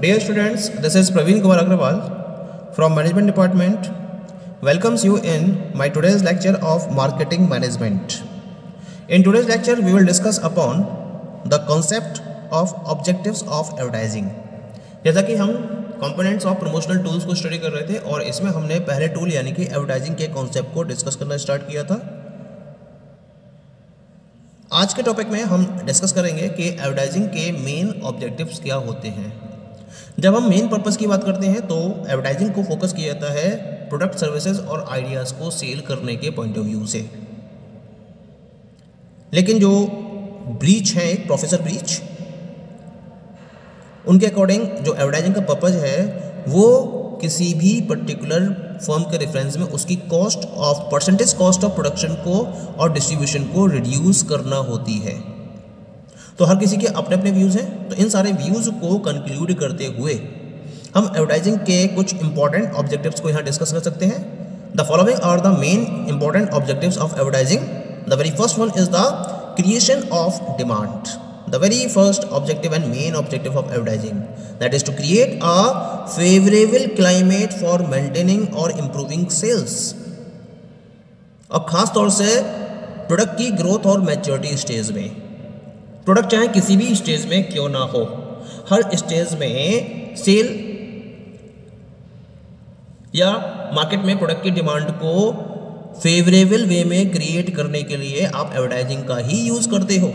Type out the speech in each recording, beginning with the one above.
Dear students, this is Praveen Kumar Agrawal from Management Department. Welcomes you in my today's lecture of Marketing Management. In today's lecture, we will discuss upon the concept of objectives of advertising. जैसा कि हम components of promotional tools को study कर रहे थे और इसमें हमने पहले टूल यानी कि एडवर्टाइजिंग के कॉन्सेप्ट को डिस्कस करना स्टार्ट किया था आज के टॉपिक में हम डिस्कस करेंगे कि एडवर्टाइजिंग के मेन ऑब्जेक्टिव्स क्या होते हैं जब हम मेन पर्पज़ की बात करते हैं तो एडवर्टाइजिंग को फोकस किया जाता है प्रोडक्ट सर्विसेज़ और आइडियाज़ को सेल करने के पॉइंट ऑफ़ व्यू से। लेकिन जो ब्रीच है, एक प्रोफेसर ब्रीच उनके अकॉर्डिंग जो एडवर्टाइजिंग का पर्पज़ है, वो किसी भी पर्टिकुलर फर्म के रेफरेंस में उसकी cost of percentage cost of production को और डिस्ट्रीब्यूशन को रिड्यूस करना होती है। तो हर किसी के अपने अपने व्यूज़ हैं तो इन सारे व्यूज़ को कंक्लूड करते हुए हम एडवर्टाइजिंग के कुछ इंपॉर्टेंट ऑब्जेक्टिव्स को यहाँ डिस्कस कर सकते हैं। The following are the main important objectives of advertising the very first one is the creation of demand the very first objective and main objective of advertising, that is to create a favorable climate for maintaining or improving sales. और ख़ास तौर से product की growth और maturity stage में। Product चाहे किसी भी स्टेज में क्यों ना हो। हर स्टेज में सेल या मार्केट में प्रोडक्ट की डिमांड को फेवरेबल वे में क्रिएट करने के लिए आप एडवर्टाइजिंग का ही यूज़ करते हो।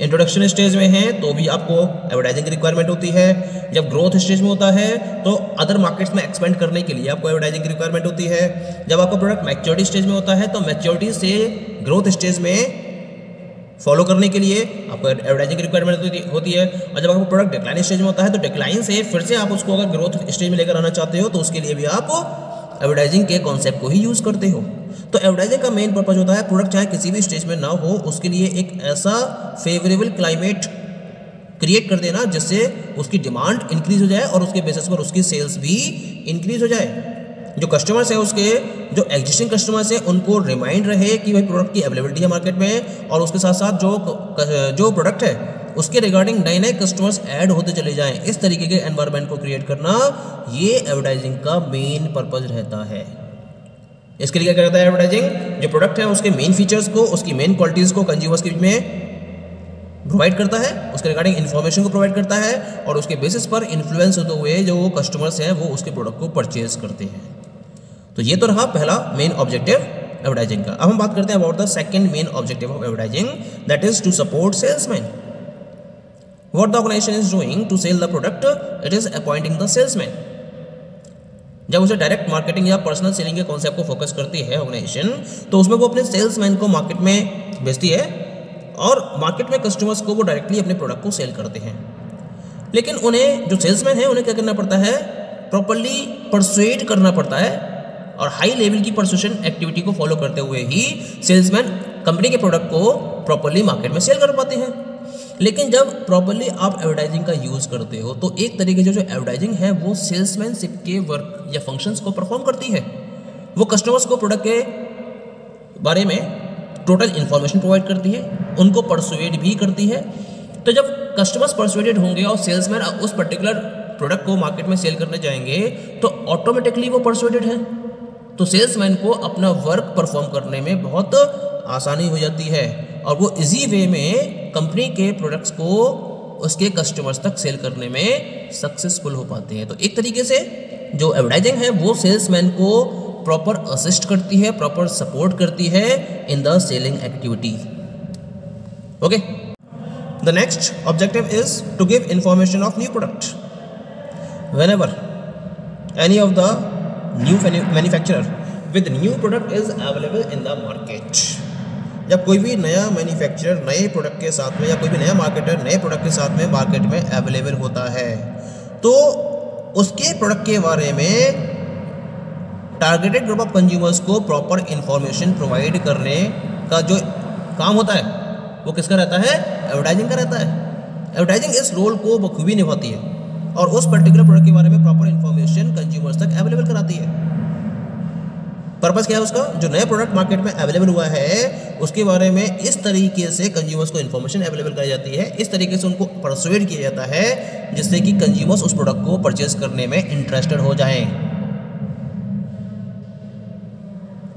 इंट्रोडक्शन स्टेज में है तो भी आपको एडवर्टाइजिंग की रिक्वायरमेंट होती है। जब ग्रोथ स्टेज में होता है तो अदर मार्केट्स में एक्सपेंड करने के लिए आपको एडवर्टाइजिंग की रिक्वायरमेंट होती है। जब आपका प्रोडक्ट मैच्योरिटी स्टेज में होता है तो मैच्योरिटी से ग्रोथ स्टेज में फॉलो करने के लिए आपको एडवर्टाइजिंग की रिक्वायरमेंट होती है। और जब आपका प्रोडक्ट डिक्लाइन स्टेज में होता है तो डिक्लाइन से फिर से आप उसको अगर ग्रोथ स्टेज में लेकर आना चाहते हो तो उसके लिए भी आप एडवर्टाइजिंग के कॉन्सेप्ट को ही यूज़ करते हो। तो एडवर्टाइजिंग का मेन पर्पज होता है प्रोडक्ट चाहे किसी भी स्टेज में ना हो, उसके लिए एक ऐसा फेवरेबल क्लाइमेट क्रिएट कर देना, जिससे उसकी डिमांड इंक्रीज हो जाए और उसके बेसिस पर उसकी सेल्स भी इंक्रीज हो जाए। जो कस्टमर्स हैं उसके, जो एग्जिस्टिंग कस्टमर्स हैं, उनको रिमाइंड रहे कि भाई प्रोडक्ट की अवेलेबिलिटी है मार्केट में और उसके साथ साथ जो जो प्रोडक्ट है, उसके रिगार्डिंग नए नए कस्टमर्स ऐड होते चले जाएँ। इस तरीके के एनवायरनमेंट को क्रिएट करना, ये एडवर्टाइजिंग का मेन पर्पज रहता है। इसके लिए क्या करता है एडवर्टाइजिंग जो प्रोडक्ट है, उसके मेन फीचर्स को, उसकी मेन क्वालिटीज़ को कंज्यूमर्स के बीच में प्रोवाइड करता है, उसके रिगार्डिंग इन्फॉर्मेशन को प्रोवाइड करता है और उसके बेसिस पर इन्फ्लुएंस होते हुए जो कस्टमर्स हैं, वो उसके प्रोडक्ट को परचेज करते हैं। तो ये तो रहा पहला मेन ऑब्जेक्टिव एडवर्टाइजिंग का। अब हम बात करते हैं about the second main objective of advertising that is to support salesman what the organization is doing to sell the product, it is appointing the salesman जब उसे डायरेक्ट मार्केटिंग या personal selling के कॉन्सेप्ट को focus करती है organisation तो उसमें वो अपने सेल्समैन को मार्केट में बेचती है और मार्केट में कस्टमर्स को वो डायरेक्टली अपने प्रोडक्ट को सेल करते हैं। लेकिन उन्हें, जो सेल्समैन है, उन्हें क्या करना पड़ता है? प्रॉपरली परसुएट करना पड़ता है और हाई लेवल की परसुएशन एक्टिविटी को फॉलो करते हुए ही सेल्समैन कंपनी के प्रोडक्ट को प्रॉपरली मार्केट में सेल कर पाते हैं। लेकिन जब प्रॉपरली आप एडवर्टाइजिंग का यूज़ करते हो तो एक तरीके से जो एडवर्टाइजिंग है, वो सेल्समैनशिप के वर्क या फ़ंक्शंस को परफॉर्म करती है। वो कस्टमर्स को प्रोडक्ट के बारे में टोटल इन्फॉर्मेशन प्रोवाइड करती है, उनको परसुएड भी करती है। तो जब कस्टमर्स परसुएडेड होंगे और सेल्समैन उस पर्टिकुलर प्रोडक्ट को मार्केट में सेल करने जाएँगे तो ऑटोमेटिकली वो परसुएडेड है। तो सेल्समैन को अपना वर्क परफॉर्म करने में बहुत आसानी हो जाती है और वो इजी वे में कंपनी के प्रोडक्ट्स को उसके कस्टमर्स तक सेल करने में सक्सेसफुल हो पाते हैं। तो एक तरीके से जो एडवर्टाइजिंग है, वो सेल्समैन को प्रॉपर असिस्ट करती है प्रॉपर सपोर्ट करती है in the selling activity okay the next objective is to give information of new product whenever any of the new manufacturer with new product is available in the market जब कोई भी नया manufacturer नए product के साथ में या कोई भी नया मार्केटर नए प्रोडक्ट के साथ में मार्केट में अवेलेबल होता है तो उसके प्रोडक्ट के बारे में टारगेटेड ग्रुप ऑफ़ कंज्यूमर्स को प्रॉपर इंफॉर्मेशन प्रोवाइड करने का जो काम होता है, वो किसका रहता है? एडवर्टाइजिंग का रहता है। एडवर्टाइजिंग इस रोल को बखूबी निभाती है। और उस पर्टिकुलर प्रोडक्ट के बारे में प्रॉपर इंफॉर्मेशन कंज्यूमर्स तक अवेलेबल कराती है। पर्पज़ क्या है उसका? जो नया प्रोडक्ट मार्केट में अवेलेबल हुआ है, उसके बारे में इस तरीके से कंज्यूमर्स को इन्फॉर्मेशन अवेलेबल कराई जाती है। इस तरीके से उनको परसुएड किया जाता है, जिससे कि कंज्यूमर्स उस प्रोडक्ट को परचेज करने में इंटरेस्टेड हो जाएँ।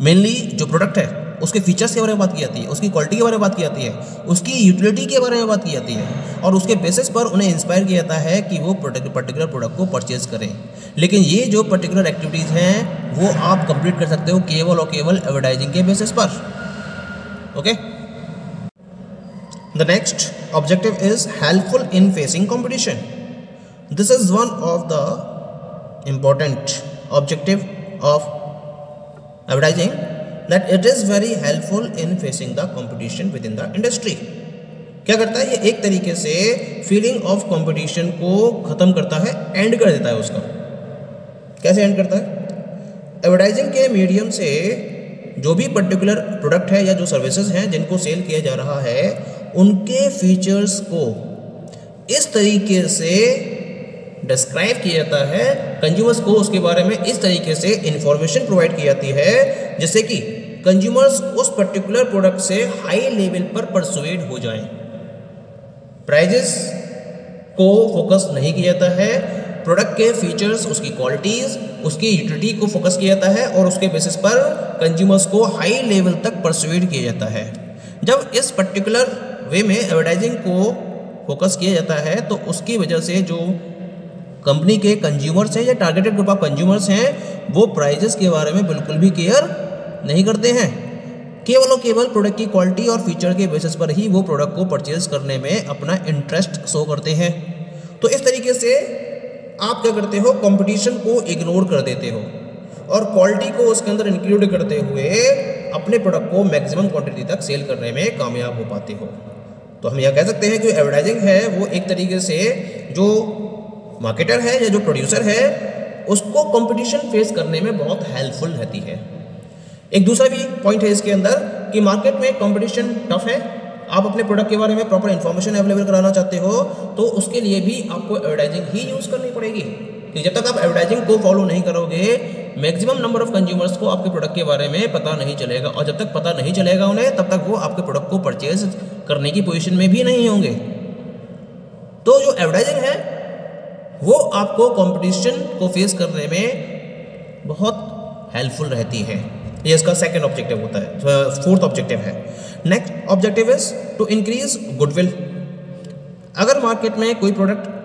मेनली जो प्रोडक्ट है उसके फीचर्स के बारे में बात की जाती है, उसकी क्वालिटी के बारे में बात की जाती है, उसकी यूटिलिटी के बारे में बात की जाती है और उसके बेसिस पर उन्हें इंस्पायर किया जाता है कि वो पर्टिकुलर प्रोडक्ट को परचेज करें। लेकिन ये जो पर्टिकुलर एक्टिविटीज़ हैं, वो आप कंप्लीट कर सकते हो केवल और केवल एडवर्टाइजिंग के बेसिस पर। Okay the next objective is helpful in facing competition this is one of the important objective of advertising that it is very helpful in facing the competition within the industry. क्या करता है? ये एक तरीके से feeling of competition को ख़त्म करता है एंड कर देता है उसका। कैसे एंड करता है? एडवर्टाइजिंग के मीडियम से जो भी पर्टिकुलर प्रोडक्ट है या जो सर्विसेज़ हैं जिनको सेल किया जा रहा है, उनके फीचर्स को इस तरीके से डिस्क्राइब किया जाता है कंज्यूमर्स को उसके बारे में इस तरीके से इंफॉर्मेशन प्रोवाइड की जाती है, जिससे कि कंज्यूमर्स उस पर्टिकुलर प्रोडक्ट से हाई लेवल पर परसुएड हो जाए। प्राइजेस को फोकस नहीं किया जाता है। प्रोडक्ट के फीचर्स उसकी क्वालिटीज़ उसकी यूटिलिटी को फोकस किया जाता है और उसके बेसिस पर कंज्यूमर्स को हाई लेवल तक परसुएड किया जाता है। जब इस पर्टिकुलर वे में एडवर्टाइजिंग को फोकस किया जाता है तो उसकी वजह से जो कंपनी के कंज्यूमर्स हैं या टारगेटेड ग्रुप ऑफ़ कंज्यूमर्स हैं, वो प्राइजेस के बारे में बिल्कुल भी केयर नहीं करते हैं। केवल और केवल प्रोडक्ट की क्वालिटी और फीचर के बेसिस पर ही वो प्रोडक्ट को परचेज करने में अपना इंटरेस्ट शो करते हैं। तो इस तरीके से आप क्या करते हो? कंपटीशन को इग्नोर कर देते हो और क्वालिटी को उसके अंदर इंक्लूड करते हुए अपने प्रोडक्ट को मैक्सिमम क्वांटिटी तक सेल करने में कामयाब हो पाते हो। तो हम यह कह सकते हैं कि एडवर्टाइजिंग है वो एक तरीके से जो मार्केटर है या जो प्रोड्यूसर है, उसको कंपटीशन फेस करने में बहुत हेल्पफुल रहती है। एक दूसरा भी पॉइंट है इसके अंदर कि मार्केट में कंपटीशन टफ है। आप अपने प्रोडक्ट के बारे में प्रॉपर इन्फॉर्मेशन अवेलेबल कराना चाहते हो तो उसके लिए भी आपको एडवर्टाइजिंग ही यूज़ करनी पड़ेगी। कि जब तक आप एडवर्टाइजिंग को फॉलो नहीं करोगे मैक्सिमम नंबर ऑफ़ कंज्यूमर्स को आपके प्रोडक्ट के बारे में पता नहीं चलेगा। और जब तक पता नहीं चलेगा उन्हें, तब तक वो आपके प्रोडक्ट को परचेज करने की पोजिशन में भी नहीं होंगे। तो जो एडवर्टाइजिंग है, वो आपको कंपटीशन को फेस करने में बहुत हेल्पफुल रहती है। ये इसका सेकेंड ऑब्जेक्टिव होता है फोर्थ ऑब्जेक्टिव है। Next objective is to increase goodwill अगर मार्केट में कोई प्रोडक्ट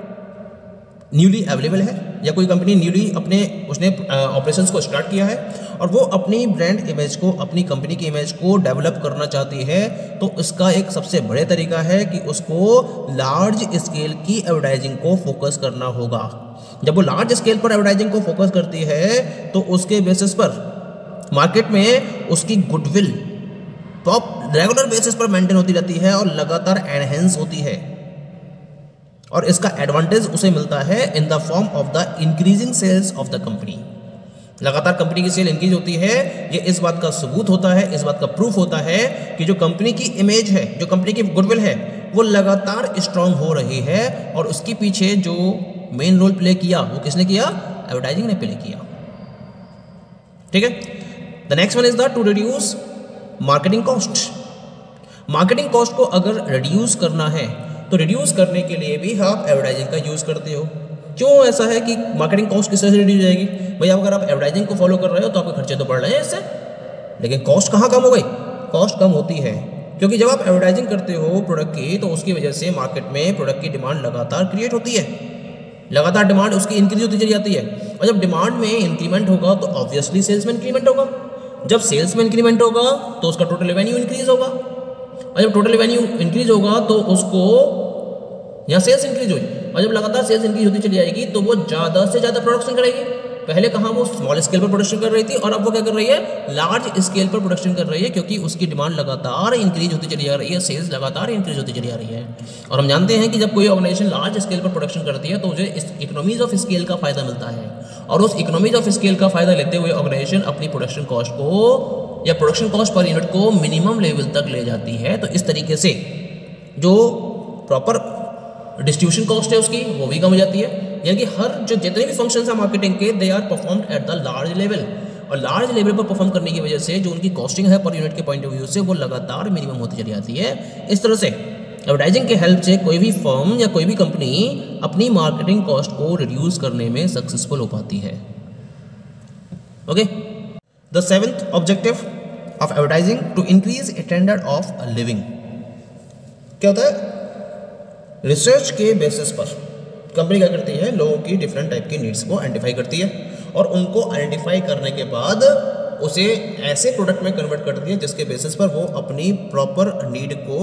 न्यूली अवेलेबल है, या कोई कंपनी न्यूली अपने, उसने ऑपरेशंस को स्टार्ट किया है, और वो अपनी ब्रांड इमेज को, अपनी कंपनी की इमेज को डेवलप करना चाहती है तो इसका एक सबसे बड़े तरीका है कि उसको लार्ज स्केल की एडवर्टाइजिंग को फोकस करना होगा। जब वो लार्ज स्केल पर एडवर्टाइजिंग को फोकस करती है तो उसके बेसिस पर मार्केट में उसकी गुडविल टॉप रेगुलर बेसिस पर मेंटेन होती रहती है और लगातार एनहेंस होती है। और इसका एडवांटेज उसे मिलता है in the form of the increasing sales of the company लगातार कंपनी की सेल इंक्रीज होती है, ये इस बात का सबूत होता है, इस बात का प्रूफ होता है कि जो कंपनी की इमेज है, जो कंपनी की गुडविल है, वो लगातार स्ट्रांग हो रही है और उसके पीछे जो मेन रोल प्ले किया, वो किसने किया? एडवर्टाइजिंग ने प्ले किया। ठीक है? The next one is the to reduce marketing cost marketing cost को अगर रिड्यूस करना है तो रिड्यूस करने के लिए भी आप एडवर्टाइजिंग का यूज़ करते हो। क्यों ऐसा है कि मार्केटिंग कॉस्ट किस तरह से रिड्यूस जाएगी? भाई अगर आप एडवर्टाइजिंग को फॉलो कर रहे हो तो आपके खर्चे तो बढ़ रहे हैं इससे। लेकिन कॉस्ट कहाँ कम हो गई? कॉस्ट कम होती है। क्योंकि जब आप एडवर्टाइजिंग करते हो प्रोडक्ट की तो उसकी वजह से मार्केट में प्रोडक्ट की डिमांड लगातार क्रिएट होती है। लगातार डिमांड उसकी इंक्रीज होती चली जाती है। और जब डिमांड में इंक्रीमेंट होगा तो ऑब्वियसली सेल्स में इंक्रीमेंट होगा। जब सेल्स में इंक्रीमेंट होगा तो उसका टोटल रेवेन्यू इंक्रीज होगा। और जब टोटल रेवेन्यू इंक्रीज होगा तो उसको यहाँ सेल्स इंक्रीज होगी और जब लगातार सेल्स इंक्रीज होती चली जाएगी तो वो ज़्यादा से ज़्यादा प्रोडक्शन करेगी। पहले कहाँ वो स्मॉल स्केल पर प्रोडक्शन कर रही थी, और अब वो क्या कर रही है? लार्ज स्केल पर प्रोडक्शन कर रही है, क्योंकि उसकी डिमांड लगातार इंक्रीज होती चली जा रही है। सेल्स लगातार इंक्रीज होती चली जा रही है। और हम जानते हैं कि जब कोई ऑर्गेनाइजेशन लार्ज स्केल पर प्रोडक्शन करती है तो उसे इकोनॉमीज ऑफ़ स्केल का फ़ायदा मिलता है। और उस इकोनॉमीज ऑफ़ स्केल का फ़ायदा लेते हुए ऑर्गेनाइजेशन अपनी प्रोडक्शन कॉस्ट को या प्रोडक्शन कॉस्ट पर यूनिट को मिनिमम लेवल तक ले जाती है। तो इस तरीके से जो प्रॉपर डिस्ट्रीब्यूशन कॉस्ट है उसकी, वो भी कम हो जाती है। यानी कि हर जो जितने भी फ़ंक्शन है मार्केटिंग के they are perform at the large level और लार्ज लेवल पर परफॉर्म करने की वजह से जो उनकी कॉस्टिंग है पर यूनिट के पॉइंट ऑफ़ व्यू से, वो लगातार मिनिमम होती चली जाती है। इस तरह से एडवर्टाइजिंग के हेल्प से कोई भी फर्म या कोई भी कंपनी अपनी मार्केटिंग कॉस्ट को रिड्यूस करने में सक्सेसफुल हो पाती है। Okay the seventh objective of advertising to increase standard of living क्या होता है? रिसर्च के बेसिस पर। कंपनी क्या करती है? लोगों की डिफरेंट टाइप की नीड्स को आइडेंटिफाई करती है और उनको आइडेंटिफाई करने के बाद उसे ऐसे प्रोडक्ट में कन्वर्ट करती है जिसके बेसिस पर वो अपनी प्रॉपर नीड को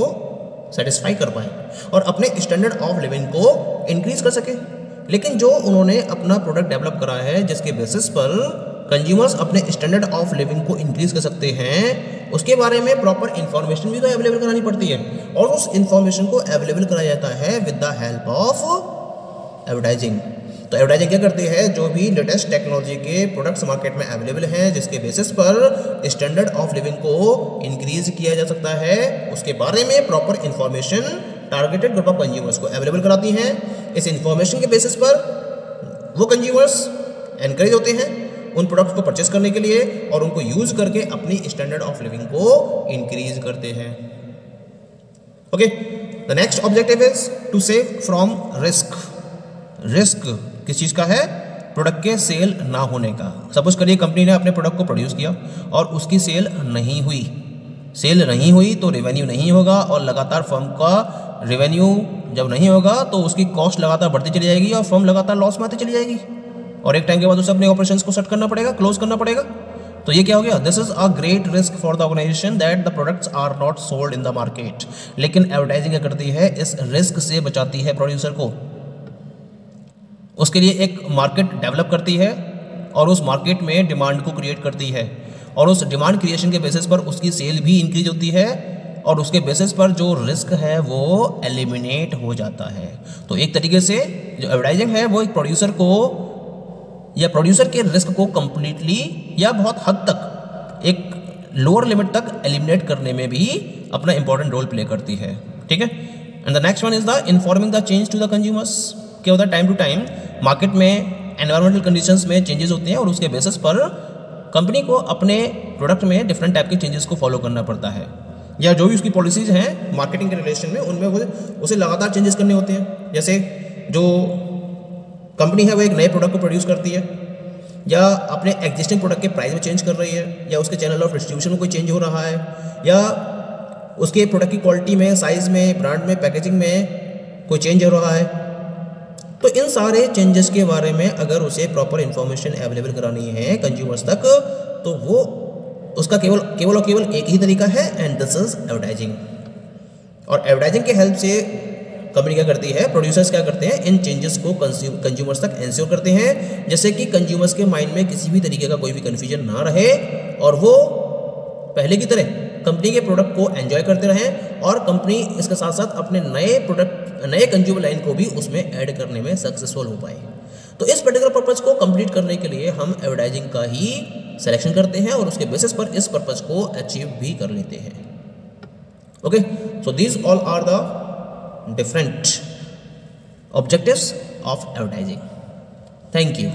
सेटिस्फाई कर पाए। और अपने स्टैंडर्ड ऑफ़ लिविंग को इंक्रीज कर सके। लेकिन जो उन्होंने अपना प्रोडक्ट डेवलप करा है, जिसके बेसिस पर कंज्यूमर्स अपने स्टैंडर्ड ऑफ़ लिविंग को इंक्रीज कर सकते हैं, उसके बारे में प्रॉपर इन्फॉर्मेशन भी तो अवेलेबल करानी पड़ती है। और उस इन्फॉर्मेशन को अवेलेबल कराया जाता है with the help of advertising तो एडवर्टाइजिंग क्या करती है? जो भी लेटेस्ट टेक्नोलॉजी के प्रोडक्ट्स मार्केट में अवेलेबल हैं, जिसके बेसिस पर स्टैंडर्ड ऑफ़ लिविंग को इंक्रीज किया जा सकता है, उसके बारे में proper information targeted group of consumers को अवेलेबल कराती हैं। इस इंफॉर्मेशन के बेसिस पर वो कंज्यूमर्स एनकरेज होते हैं उन प्रोडक्ट्स को परचेस करने के लिए और उनको यूज़ करके अपनी स्टैंडर्ड ऑफ़ लिविंग को इंक्रीज करते हैं। Okay the next objective is to save from risk risk किस चीज़ का है? प्रोडक्ट के सेल ना होने का। सपोज़ करिए कंपनी ने अपने प्रोडक्ट को प्रोड्यूस किया और उसकी सेल नहीं हुई। सेल नहीं हुई तो रेवेन्यू नहीं होगा और लगातार फर्म का रेवेन्यू जब नहीं होगा तो उसकी कॉस्ट लगातार बढ़ती चली जाएगी और फर्म लगातार लॉस में आती चली जाएगी। और एक टाइम के बाद उसे अपने ऑपरेशन को सेट करना पड़ेगा क्लोज करना पड़ेगा। तो ये क्या हो गया? This is a great risk for the organization that the products are not sold in the market लेकिन एडवर्टाइजिंग क्या करती है? इस रिस्क से बचाती है प्रोड्यूसर को। उसके लिए एक मार्केट डेवलप करती है और उस मार्केट में डिमांड को क्रिएट करती है। और उस डिमांड क्रिएशन के बेसिस पर उसकी सेल भी इंक्रीज होती है। और उसके बेसिस पर जो रिस्क है वो एलिमिनेट हो जाता है। तो एक तरीके से जो एडवर्टाइजिंग है, वो एक प्रोड्यूसर को या प्रोड्यूसर के रिस्क को कंप्लीटली या बहुत हद तक, एक लोअर लिमिट तक एलिमिनेट करने में भी अपना इंपॉर्टेंट रोल प्ले करती है। ठीक है? And the next one is the informing the change to the consumers क्या होता है? टाइम टू टाइम मार्केट में एनवायरमेंटल कंडीशंस में चेंजेस होते हैं और उसके बेसिस पर कंपनी को अपने प्रोडक्ट में डिफरेंट टाइप के चेंजेस को फॉलो करना पड़ता है। या जो भी उसकी पॉलिसीज़ हैं मार्केटिंग के रिलेशन में, उनमें वो, उसे लगातार चेंजेस करने होते हैं। जैसे जो कंपनी है, वो एक नए प्रोडक्ट को प्रोड्यूस करती है, या अपने एग्जिस्टिंग प्रोडक्ट के प्राइस में चेंज कर रही है, या उसके चैनल ऑफ़ डिस्ट्रीब्यूशन में कोई चेंज हो रहा है, या उसके प्रोडक्ट की क्वालिटी में साइज़ में ब्रांड में पैकेजिंग में कोई चेंज हो रहा है। तो इन सारे चेंजेस के बारे में अगर उसे प्रॉपर इन्फॉर्मेशन अवेलेबल करानी है कंज्यूमर्स तक तो वो उसका केवल केवल और केवल एक ही तरीका है एंड दिस इज़ एडवर्टाइजिंग और एडवर्टाइजिंग के हेल्प से कंपनी क्या करती है प्रोड्यूसर्स क्या करते हैं, इन चेंजेस को कंज्यूमर्स तक एंश्योर करते हैं, जैसे कि कंज्यूमर्स के माइंड में किसी भी तरीके का कोई भी कन्फ्यूज़न ना रहे, और वो पहले की तरह कंपनी के प्रोडक्ट को एंजॉय करते रहें, और कंपनी इसके साथ साथ अपने नए प्रोडक्ट नए कंज्यूमर लाइन को भी उसमें ऐड करने में सक्सेसफुल हो पाए। तो इस पर्टिकुलर पर्पज़ को कंप्लीट करने के लिए हम एडवर्टाइजिंग का ही सिलेक्शन करते हैं और उसके बेसिस पर इस पर्पज़ को अचीव भी कर लेते हैं। Okay so these all are the different objectives of advertising thank you